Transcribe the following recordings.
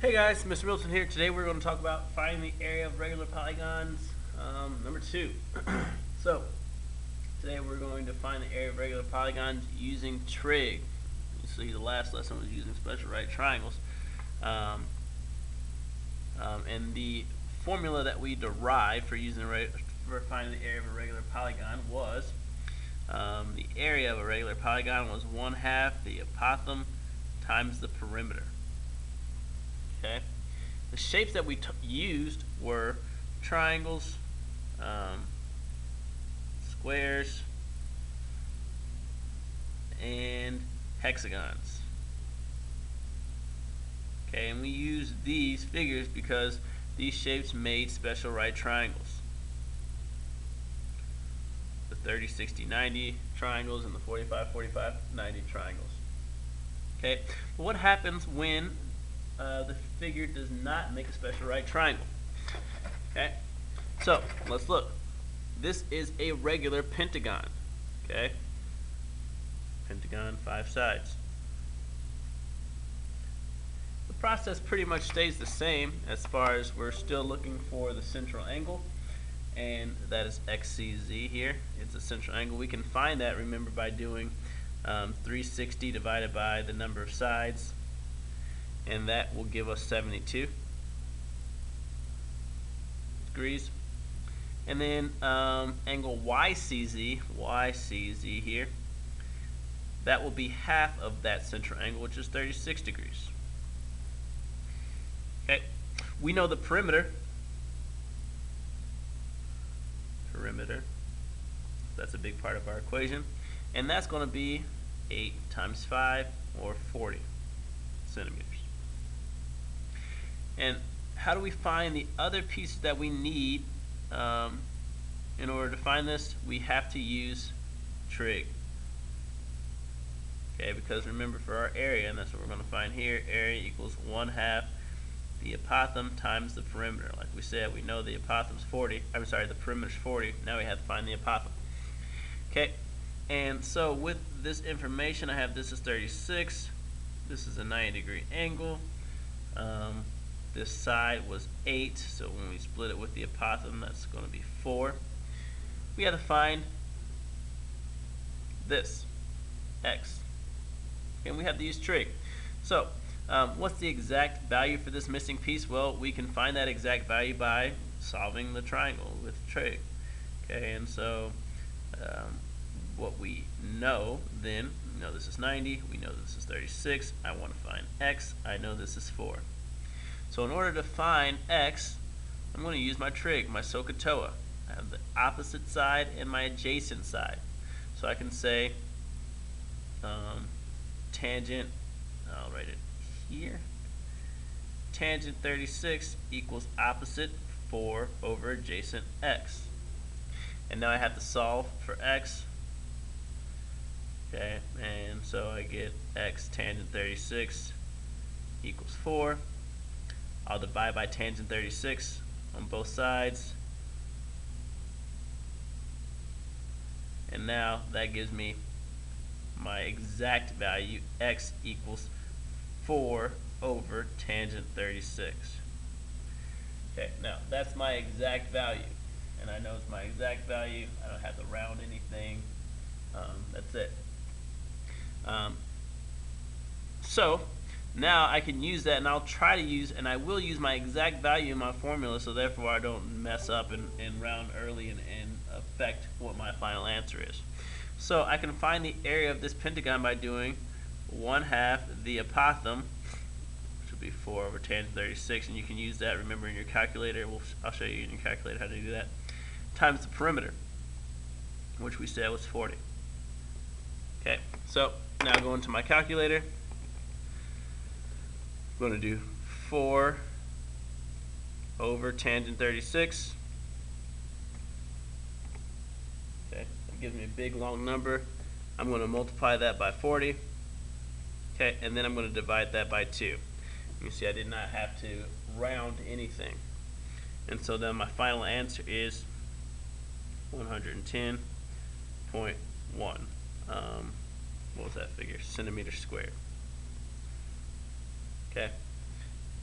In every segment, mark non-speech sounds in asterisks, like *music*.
Hey guys, Mr. Middleton here. Today we're going to talk about finding the area of regular polygons, um, number two. *clears throat* so, today we're going to find the area of regular polygons using trig. You see the last lesson was using special right triangles. Um, um, and the formula that we derived for using for finding the area of a regular polygon was um, the area of a regular polygon was one half the apothem times the perimeter. Okay. The shapes that we used were triangles, um, squares, and hexagons. Okay, and we use these figures because these shapes made special right triangles. The 30, 60, 90 triangles and the 45, 45, 90 triangles. Okay, what happens when uh, the figure does not make a special right triangle? Okay, so let's look. This is a regular pentagon. Okay, pentagon, five sides. The process pretty much stays the same as far as we're still looking for the central angle and that is XCZ here. It's a central angle. We can find that, remember, by doing um, 360 divided by the number of sides, and that will give us 72 degrees. And then um, angle YCZ, YCZ here, that will be half of that central angle, which is 36 degrees. Okay, we know the perimeter. Perimeter. That's a big part of our equation. And that's going to be 8 times 5 or 40 centimeters. And how do we find the other pieces that we need um, in order to find this? We have to use trig. Okay, because remember for our area, and that's what we're going to find here, area equals 1 half the apothem times the perimeter. Like we said, we know the apothem's 40. I'm sorry, the perimeter's 40. Now we have to find the apothem. Okay, and so with this information, I have this is 36. This is a 90 degree angle. Um, this side was 8, so when we split it with the apothem, that's going to be 4. We have to find this, x. And we have to use trig. So um, what's the exact value for this missing piece? Well, we can find that exact value by solving the triangle with trig. Okay, and so um, what we know then, we know this is 90, we know this is 36, I want to find x, I know this is 4. So in order to find x, I'm going to use my trig, my SOHCAHTOA. I have the opposite side and my adjacent side. So I can say um, tangent, I'll write it here. Tangent 36 equals opposite 4 over adjacent x. And now I have to solve for x. Okay, and so I get x tangent 36 equals 4. I'll divide by tangent 36 on both sides. And now that gives me my exact value, x equals 4 over tangent 36. Okay, now that's my exact value. And I know it's my exact value. I don't have to round anything. Um, that's it. Um, so now I can use that and I'll try to use and I will use my exact value in my formula so therefore I don't mess up and, and round early and, and affect what my final answer is. So I can find the area of this pentagon by doing 1 half the apothem, which will be 4 over tangent 36, and you can use that, remember, in your calculator. We'll, I'll show you in your calculator how to do that. Times the perimeter, which we said was 40. Okay, so now go into my calculator. I'm going to do 4 over tangent 36. Okay, that gives me a big long number. I'm going to multiply that by 40. Okay, and then I'm going to divide that by 2. You see I did not have to round anything. And so then my final answer is 110.1. Um, what was that figure? Centimeters squared. Okay.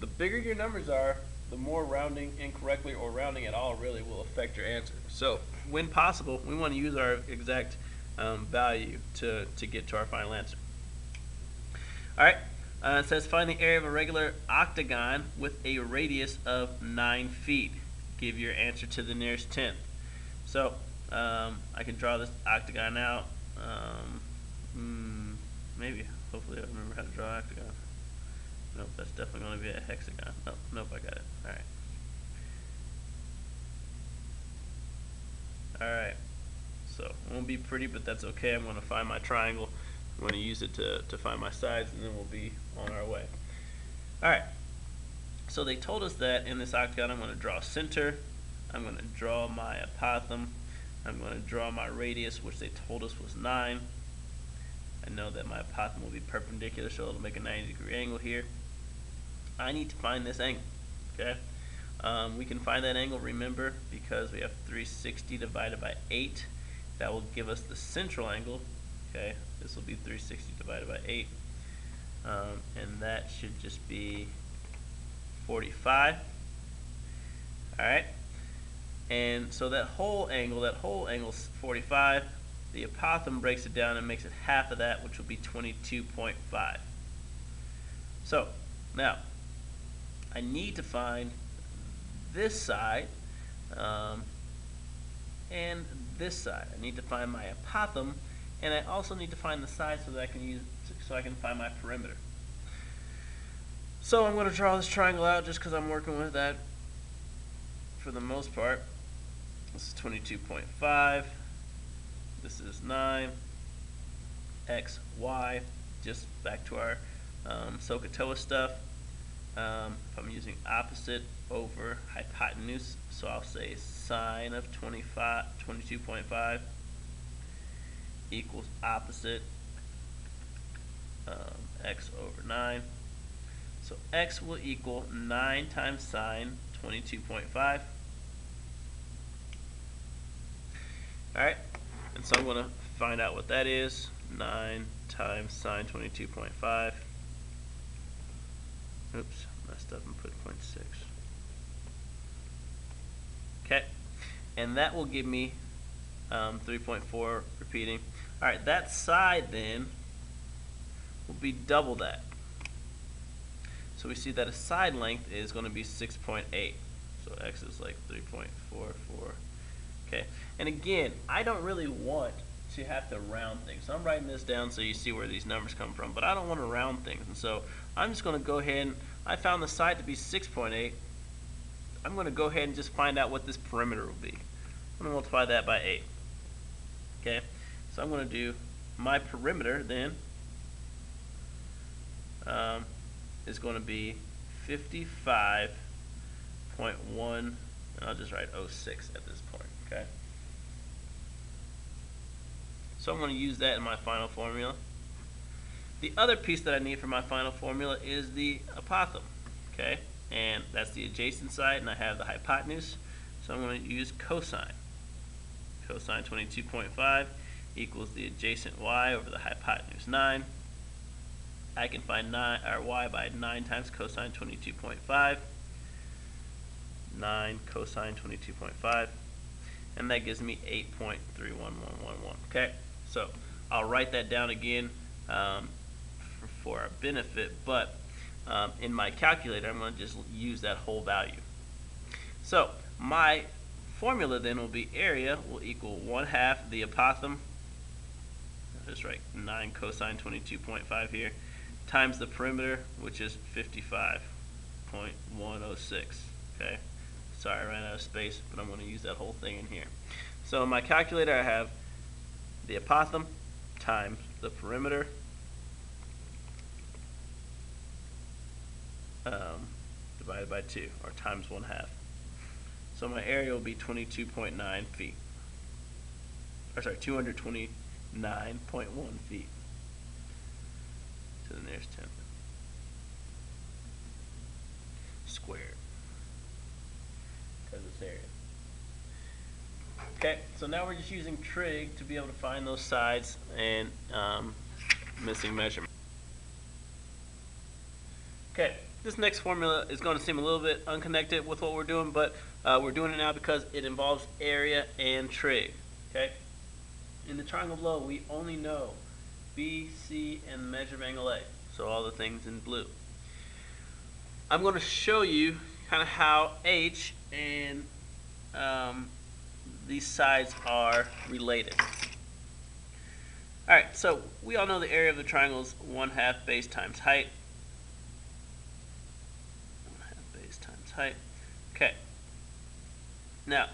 the bigger your numbers are, the more rounding incorrectly or rounding at all really will affect your answer. So, when possible, we want to use our exact um, value to, to get to our final answer. All right, uh, it says find the area of a regular octagon with a radius of 9 feet. Give your answer to the nearest tenth. So, um, I can draw this octagon out. Um, mm, maybe, hopefully I remember how to draw octagon. Nope, that's definitely going to be a hexagon. Nope, nope, I got it. Alright. Alright. So, it won't be pretty, but that's okay. I'm going to find my triangle. I'm going to use it to, to find my sides, and then we'll be on our way. Alright. So they told us that in this octagon, I'm going to draw center. I'm going to draw my apothem. I'm going to draw my radius, which they told us was 9. I know that my apothem will be perpendicular, so it'll make a 90 degree angle here. I need to find this angle, okay? Um, we can find that angle, remember, because we have 360 divided by 8. That will give us the central angle, okay? This will be 360 divided by 8. Um, and that should just be 45. Alright? And so that whole angle, that whole angle is 45. The apothem breaks it down and makes it half of that, which will be 22.5. So, now, I need to find this side um, and this side. I need to find my apothem, and I also need to find the side so that I can use so I can find my perimeter. So I'm going to draw this triangle out just because I'm working with that for the most part. This is 22.5. This is 9. X, Y. Just back to our um, SOHCAHTOA stuff. Um, if I'm using opposite over hypotenuse, so I'll say sine of 25, 22.5 equals opposite um, x over 9. So x will equal 9 times sine 22.5. Alright, and so I'm going to find out what that is. 9 times sine 22.5. Oops, messed up and put 0.6. Okay, and that will give me um, 3.4 repeating. Alright, that side then will be double that. So we see that a side length is going to be 6.8. So x is like 3.44. Okay, and again, I don't really want to have to round things. So I'm writing this down so you see where these numbers come from, but I don't want to round things. And so I'm just going to go ahead and I found the side to be 6.8. I'm going to go ahead and just find out what this perimeter will be. I'm going to multiply that by 8. Okay, so I'm going to do my perimeter then um, is going to be 55.1, and I'll just write 06 at this point, okay? So I'm going to use that in my final formula. The other piece that I need for my final formula is the apothem, okay? And that's the adjacent side, and I have the hypotenuse, so I'm going to use cosine. Cosine 22.5 equals the adjacent y over the hypotenuse 9. I can find nine, or y by 9 times cosine 22.5. 9 cosine 22.5. And that gives me 8.31111. Okay, so I'll write that down again um, for, for, our benefit, but um, in my calculator, I'm going to just use that whole value. So my formula then will be area will equal 1 half the apothem. Just write 9 cosine 22.5 here times the perimeter, which is 55.106. Okay, sorry I ran out of space, but I'm going to use that whole thing in here. So in my calculator, I have the apothem times the perimeter um, divided by 2, or times 1 half. So my area will be 22.9 feet. Or sorry, 229.1 feet to the nearest tenth. Squared. Because it's area. Okay, so now we're just using trig to be able to find those sides and um, missing measurement. Okay, this next formula is going to seem a little bit unconnected with what we're doing, but uh, we're doing it now because it involves area and trig. Okay. In the triangle below, we only know B, C, and the measure of angle A. So all the things in blue. I'm going to show you kind of how H and um, these sides are related. Alright, so we all know the area of the triangle is 1 half base times height. 1 half base times height. Okay. Now,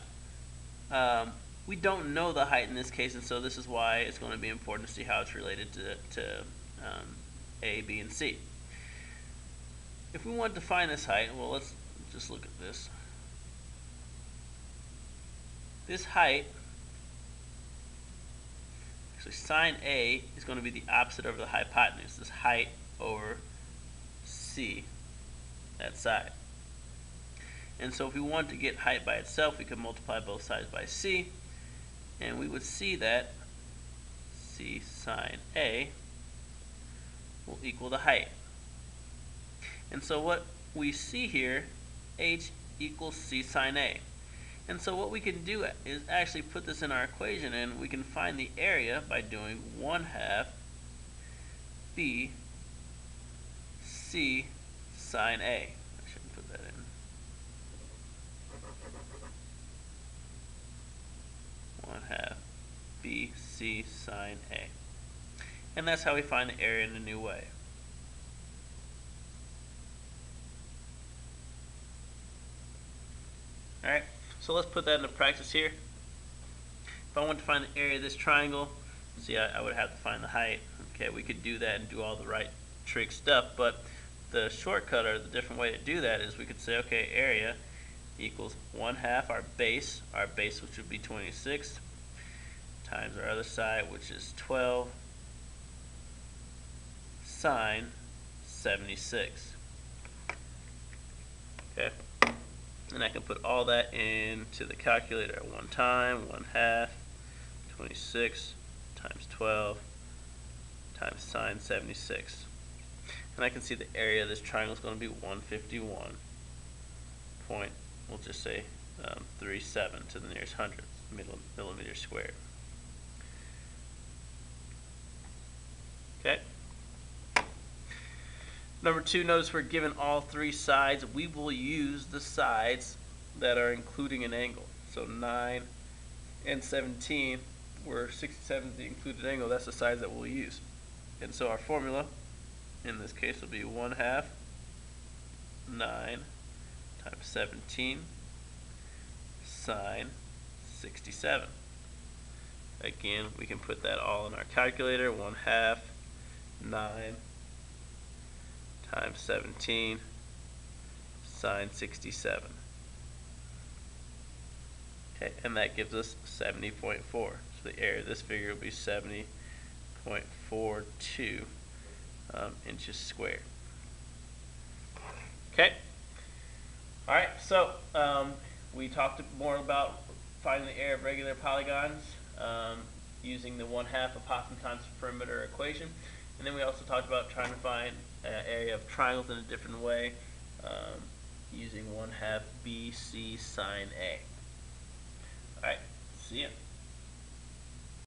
um, we don't know the height in this case, and so this is why it's going to be important to see how it's related to, to um, A, B, and C. If we want to find this height, well, let's just look at this. This height, actually sine A is going to be the opposite over the hypotenuse. This height over C, that side. And so if we want to get height by itself, we could multiply both sides by C, and we would see that C sine A will equal the height. And so what we see here, H equals C sine A. And so what we can do is actually put this in our equation and we can find the area by doing 1 half B C sine A. I shouldn't put that in. One half B C sine A. And that's how we find the area in a new way. Alright, so let's put that into practice here. If I want to find the area of this triangle, see I, I would have to find the height. Okay, we could do that and do all the right trig stuff, but the shortcut or the different way to do that is we could say, okay, area equals 1 half our base, our base which would be 26, times our other side which is 12, sine 76. Okay and I can put all that into the calculator at one time, 1 half, 26 times 12 times sine 76. And I can see the area of this triangle is going to be 151 point, we'll just say um, 37 to the nearest hundredth millimeter squared. Okay. Number two, notice we're given all three sides. We will use the sides that are including an angle. So 9 and 17, where 67 is the included angle, that's the sides that we'll use. And so our formula, in this case, will be 1 half 9 times 17 sine 67. Again, we can put that all in our calculator. 1 half 9 times 17 sine 67. Okay, and that gives us 70.4. So the area of this figure will be 70.42 um, inches squared. Okay. All right, so um, we talked more about finding the area of regular polygons um, using the one half apothem perimeter equation. And then we also talked about trying to find area of triangles in a different way um, using 1 half BC sine A. Alright, see ya.